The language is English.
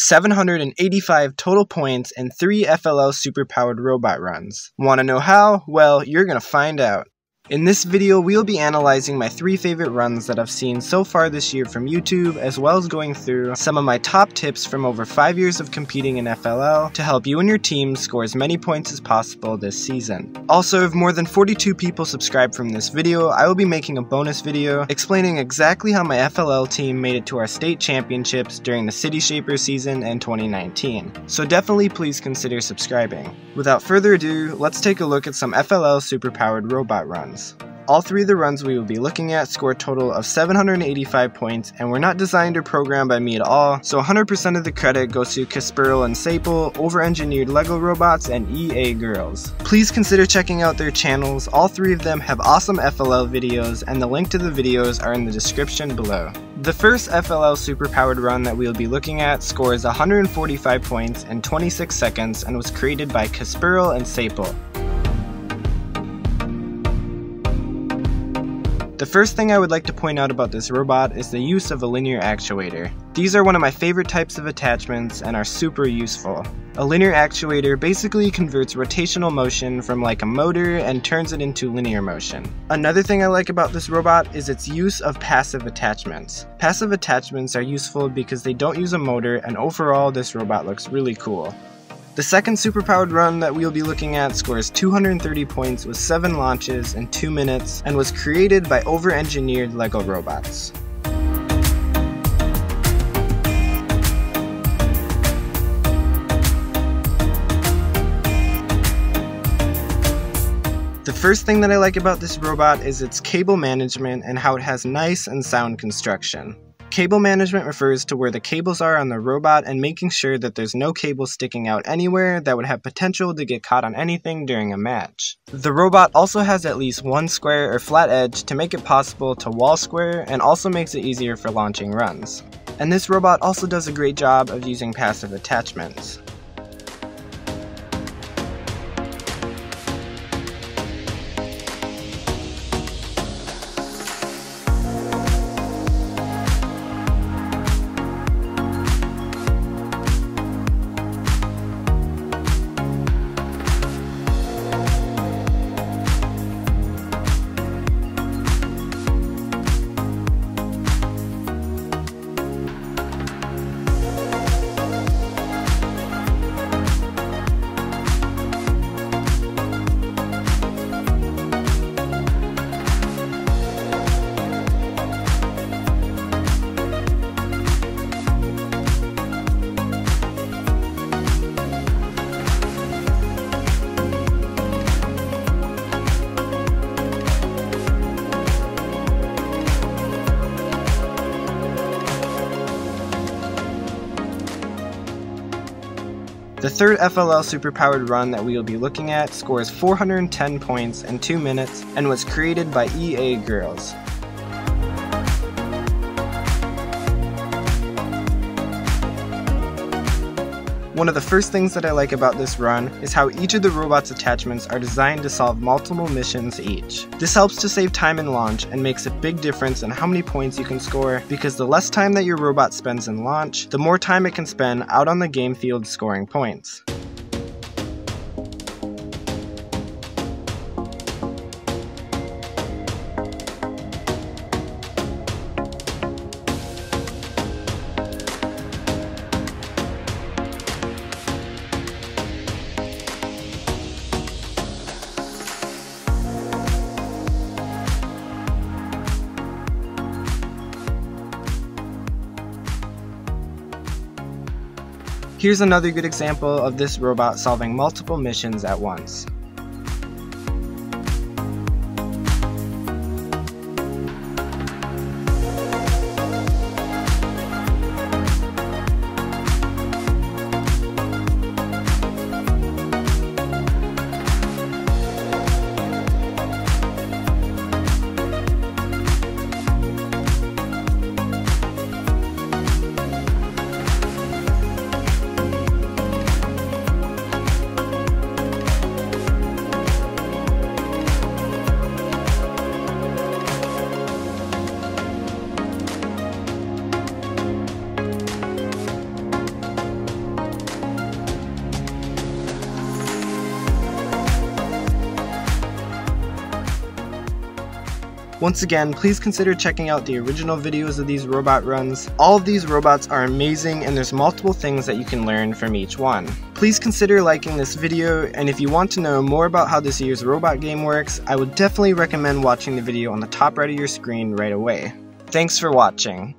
785 total points, and 3 FLL superpowered robot runs. Wanna know how? Well, you're gonna find out. In this video, we'll be analyzing my three favorite runs that I've seen so far this year from YouTube, as well as going through some of my top tips from over 5 years of competing in FLL to help you and your team score as many points as possible this season. Also, if more than 42 people subscribe from this video, I will be making a bonus video explaining exactly how my FLL team made it to our state championships during the City Shaper season in 2019. So definitely please consider subscribing. Without further ado, let's take a look at some FLL superpowered robot runs. All three of the runs we will be looking at score a total of 785 points and were not designed or programmed by me at all, so 100% of the credit goes to Kasperl and Sappel, Over-Engineered Lego Robots, and EA Girls. Please consider checking out their channels, all three of them have awesome FLL videos and the link to the videos are in the description below. The first FLL superpowered run that we will be looking at scores 145 points in 26 seconds and was created by Kasperl and Sappel. The first thing I would like to point out about this robot is the use of a linear actuator. These are one of my favorite types of attachments and are super useful. A linear actuator basically converts rotational motion from like a motor and turns it into linear motion. Another thing I like about this robot is its use of passive attachments. Passive attachments are useful because they don't use a motor and overall this robot looks really cool. The second superpowered run that we'll be looking at scores 230 points with 7 launches in 2 minutes and was created by over-engineered LEGO robots. The first thing that I like about this robot is its cable management and how it has nice and sound construction. Cable management refers to where the cables are on the robot and making sure that there's no cable sticking out anywhere that would have potential to get caught on anything during a match. The robot also has at least one square or flat edge to make it possible to wall square and also makes it easier for launching runs. And this robot also does a great job of using passive attachments. The third FLL superpowered run that we will be looking at scores 410 points in 2 minutes and was created by EA Girls. One of the first things that I like about this run is how each of the robot's attachments are designed to solve multiple missions each. This helps to save time in launch and makes a big difference in how many points you can score because the less time that your robot spends in launch, the more time it can spend out on the game field scoring points. Here's another good example of this robot solving multiple missions at once. Once again, please consider checking out the original videos of these robot runs. All of these robots are amazing and there's multiple things that you can learn from each one. Please consider liking this video, and if you want to know more about how this year's robot game works, I would definitely recommend watching the video on the top right of your screen right away. Thanks for watching.